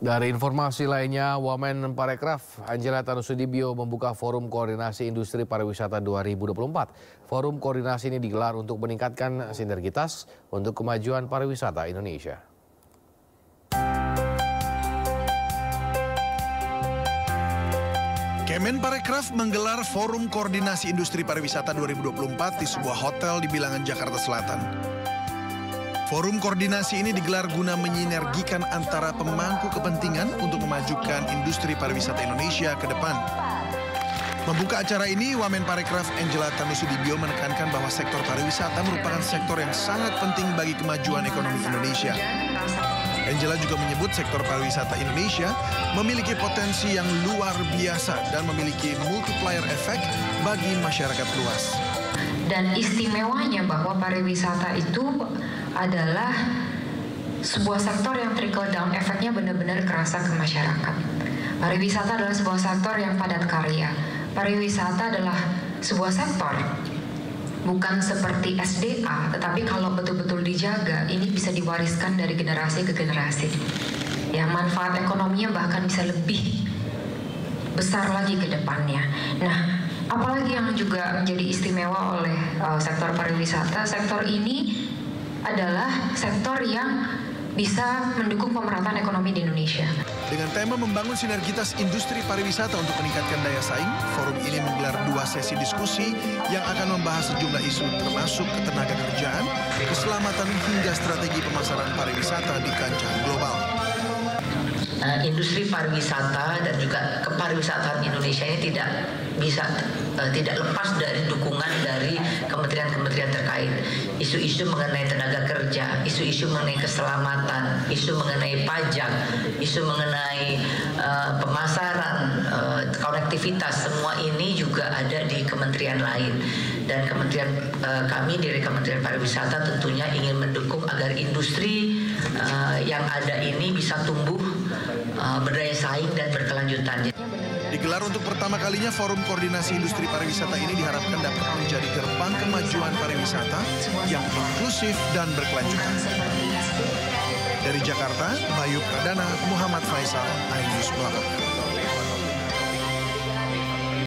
Dari informasi lainnya, Wamen Parekraf Angela Tanusudibio membuka Forum Koordinasi Industri Pariwisata 2024. Forum koordinasi ini digelar untuk meningkatkan sinergitas untuk kemajuan pariwisata Indonesia. Kemenparekraf menggelar Forum Koordinasi Industri Pariwisata 2024 di sebuah hotel di Bilangan, Jakarta Selatan. Forum koordinasi ini digelar guna menyinergikan antara pemangku kepentingan untuk memajukan industri pariwisata Indonesia ke depan. Membuka acara ini, Wamen Parekraf Angela Tanusudibio menekankan bahwa sektor pariwisata merupakan sektor yang sangat penting bagi kemajuan ekonomi Indonesia. Angela juga menyebut sektor pariwisata Indonesia memiliki potensi yang luar biasa dan memiliki multiplier effect bagi masyarakat luas. Dan istimewanya bahwa pariwisata itu adalah sebuah sektor yang trickle down efeknya benar-benar kerasa ke masyarakat. Pariwisata adalah sebuah sektor yang padat karya. Pariwisata adalah sebuah sektor bukan seperti SDA, tetapi kalau betul-betul dijaga, ini bisa diwariskan dari generasi ke generasi. Ya, manfaat ekonominya bahkan bisa lebih besar lagi ke depannya. Nah, apalagi yang juga menjadi istimewa oleh uh, sektor pariwisata, sektor ini adalah sektor yang bisa mendukung pemerataan ekonomi di Indonesia. Dengan tema membangun sinergitas industri pariwisata untuk meningkatkan daya saing, forum ini menggelar dua sesi diskusi yang akan membahas sejumlah isu termasuk ketenaga kerjaan, keselamatan hingga strategi pemasaran pariwisata di kancah global. Uh, industri pariwisata dan juga kepariwisataan Indonesia ini tidak bisa uh, tidak lepas dari dukungan dari kementerian-kementerian terkait. Isu-isu mengenai tenaga kerja, isu-isu mengenai keselamatan, isu mengenai pajak, isu mengenai uh, pemasaran, uh, konektivitas, semua ini juga ada di kementerian lain. Dan kementerian uh, kami dari Kementerian Pariwisata tentunya ingin mendukung agar industri uh, yang ada ini bisa tumbuh uh, berdaya saing dan berkelanjutan. Digelar untuk pertama kalinya Forum Koordinasi Industri Pariwisata ini diharapkan dapat menjadi gerbang kemajuan pariwisata yang inklusif dan berkelanjutan. Dari Jakarta, Bayu Pradana, Muhammad Faisal, iNews melaporkan.